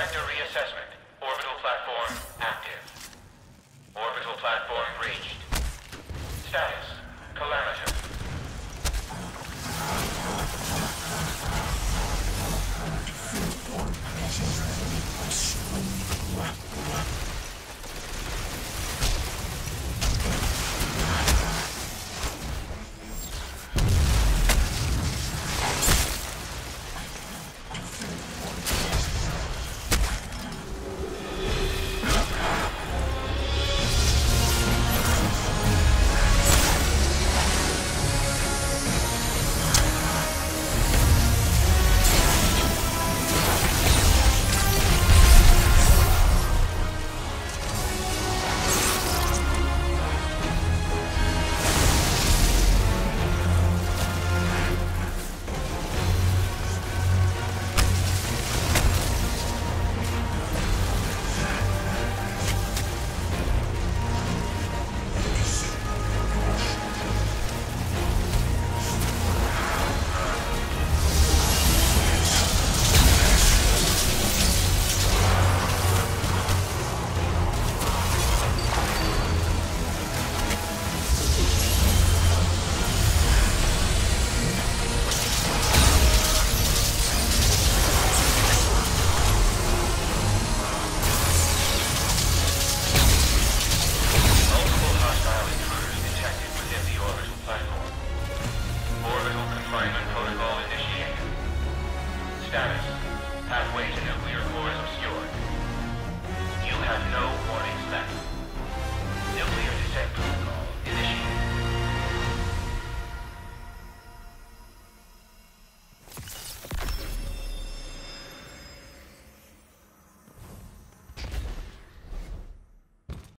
Sector reassessment. status. Pathway to nuclear core is obscured. You have no warning status.